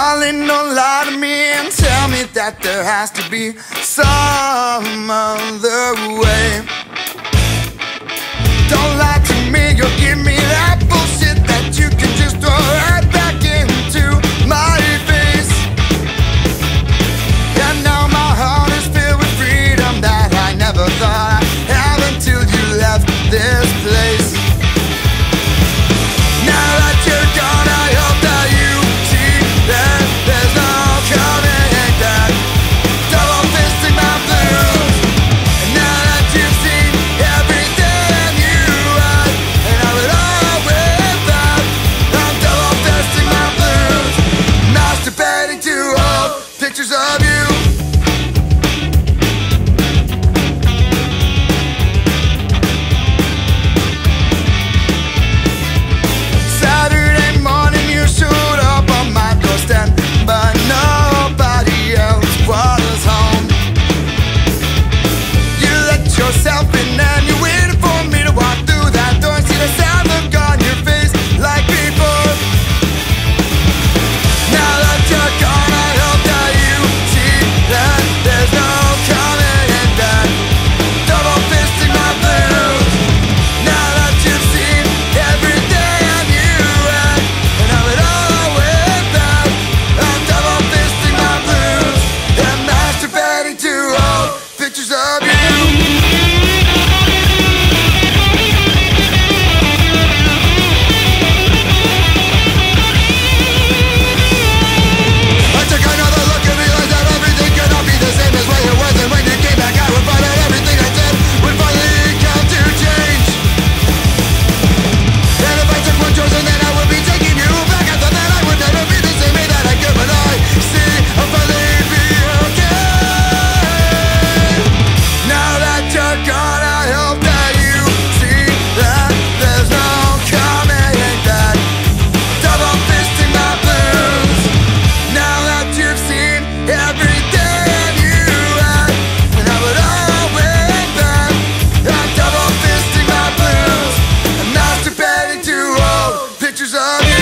Darling, don't lie to me and tell me that there has to be some other way. Vision